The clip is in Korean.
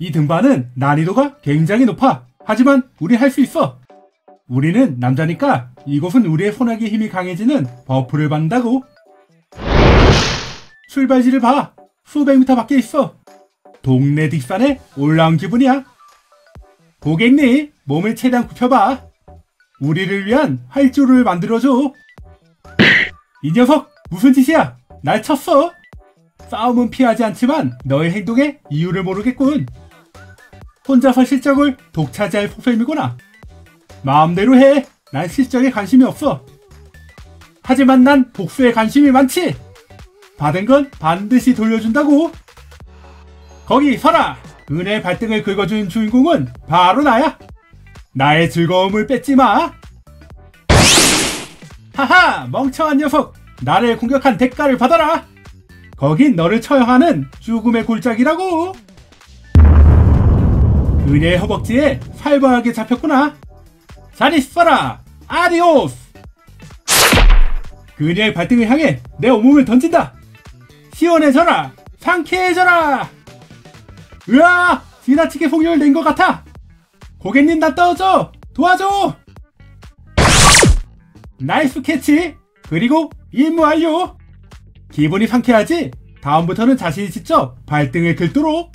이 등반은 난이도가 굉장히 높아. 하지만 우리 할 수 있어. 우리는 남자니까 이곳은 우리의 손아귀 힘이 강해지는 buff를 받는다고. 출발지를 봐. 수백 미터 밖에 있어. 동네 뒷산에 올라온 기분이야. 고객님, 몸을 최대한 굽혀봐. 우리를 위한 활주로를 만들어줘. 이 녀석, 무슨 짓이야? 날 쳤어? 싸움은 피하지 않지만 너의 행동에 이유를 모르겠군. 혼자서 실적을 독차지할 포fem이구나. 마음대로 해. 난 실적에 관심이 없어. 하지만 난 복수에 관심이 많지. 받은 건 반드시 돌려준다고. 거기 서라. 은혜 발등을 긁어준 주인공은 바로 나야. 나의 즐거움을 뺏지 마. 하하, 멍청한 녀석. 나를 공격한 대가를 받아라. 거긴 너를 처형하는 죽음의 골짜기라고. 그녀의 허벅지에 살벌하게 잡혔구나. 잘 있어라. 아디오스. 그녀의 발등을 향해 내 온몸을 던진다. 시원해져라. 상쾌해져라. 으아! 지나치게 폭력을 낸 것 같아. 고객님 나 떨어져. 도와줘. nice catch. 그리고 임무 완료. 기분이 상쾌하지? 다음부터는 자신이 직접 발등을 긁도록.